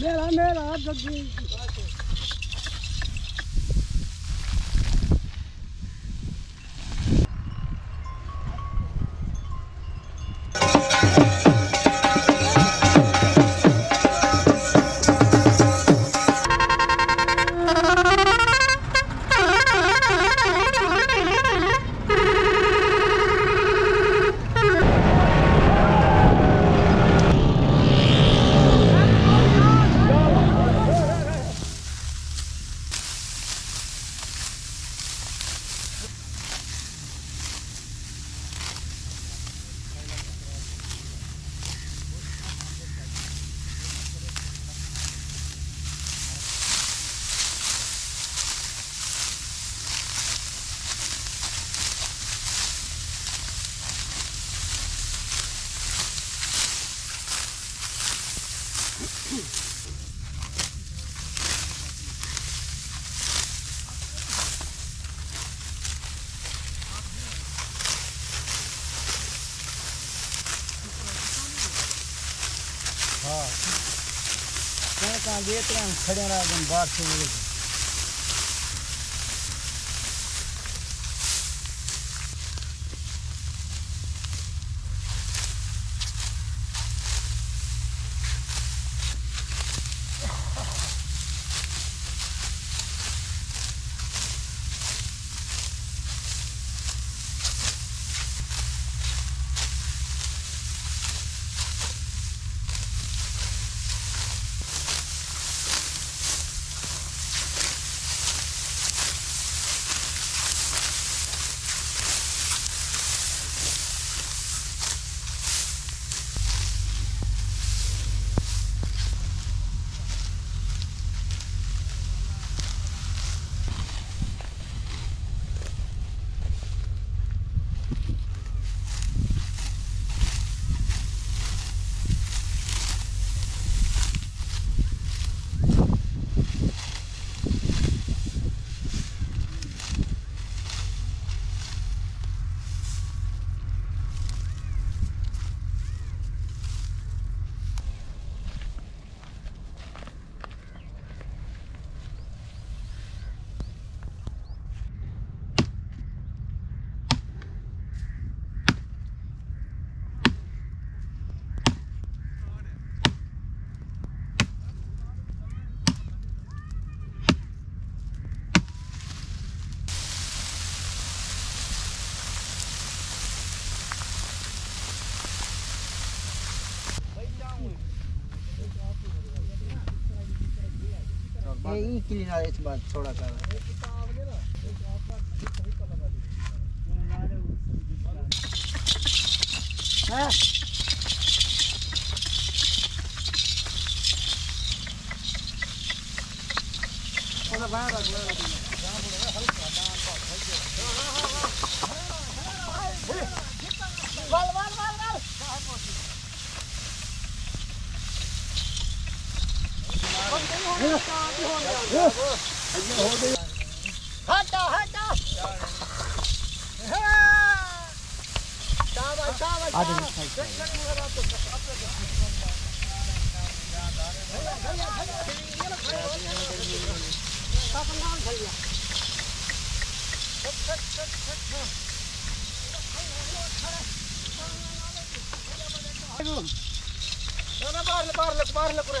मेरा मेरा जग्गी कहाँ देख रहे हैं खड़े रहा मेरे ना इस बार थोड़ा कर हाँ। बाहर हटा हटा। शाबाश शाबाश बाहर बाहर बाहर ले पूरे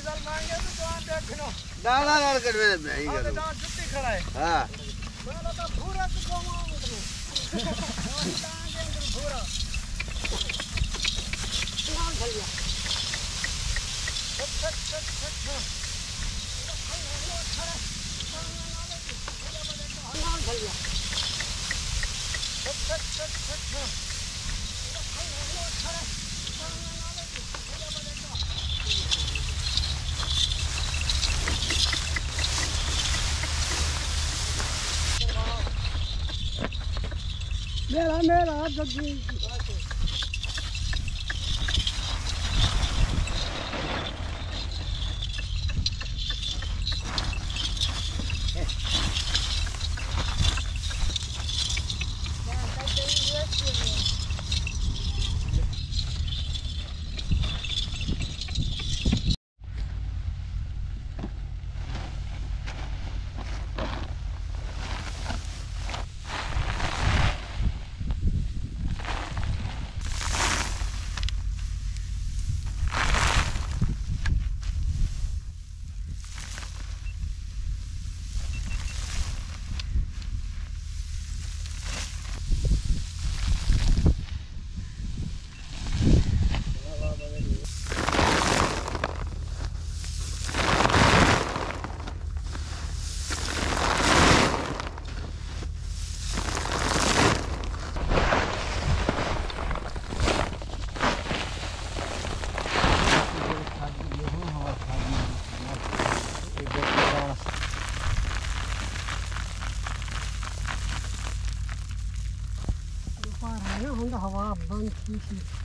डीजल मांगे तो देखनो डाला डाल कर। मेरे ही आगे करूँ जुत्ती खड़ा है। हाँ। बोला तो पूरा तो को मांगो तो पूरा नाल चल गया छट छट छट छट छट छट छट छट मेरा मेरा जग्गी ऊपर है ना हम हवा बंद की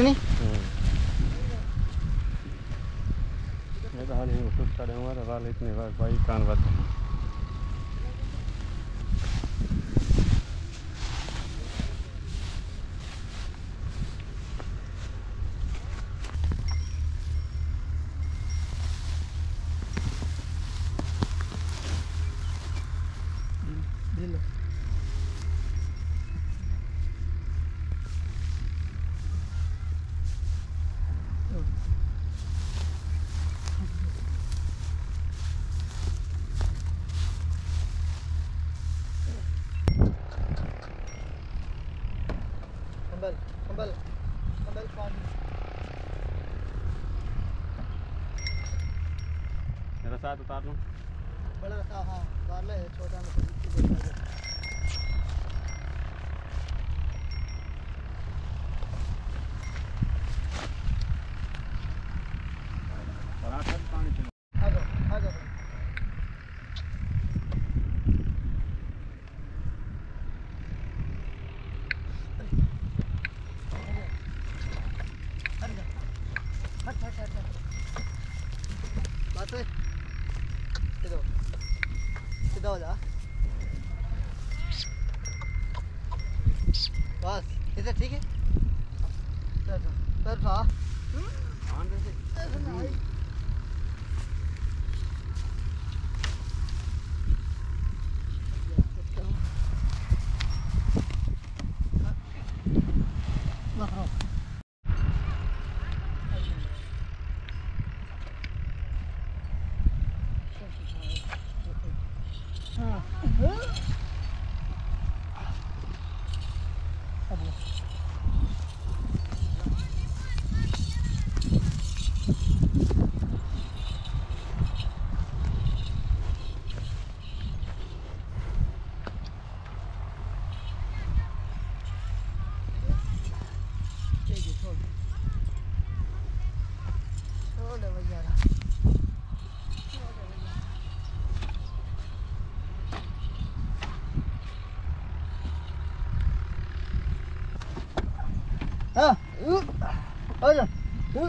कि नहीं मैं तो हाल ही खुद खड़े हुआ वाल इतने बार भाई कान बात। मेरा साथ उतार लूँ बड़ा सा हाँ डाल है छोटा में तो दिखता है। पानी चलो आ जाओ आ जाओ हट हट हट हट बात है सीधा सीधा हो जा बस इधर ठीक है चल चल चल सा ठीक है छोड़ छोड़ दे भैया हाँ उ, आ जा उ।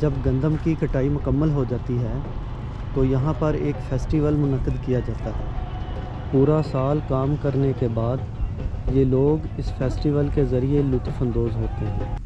जब गंदम की कटाई मुकम्मल हो जाती है तो यहाँ पर एक फेस्टिवल मनकद किया जाता है। पूरा साल काम करने के बाद ये लोग इस फेस्टिवल के ज़रिए लुफानंदोज़ होते हैं।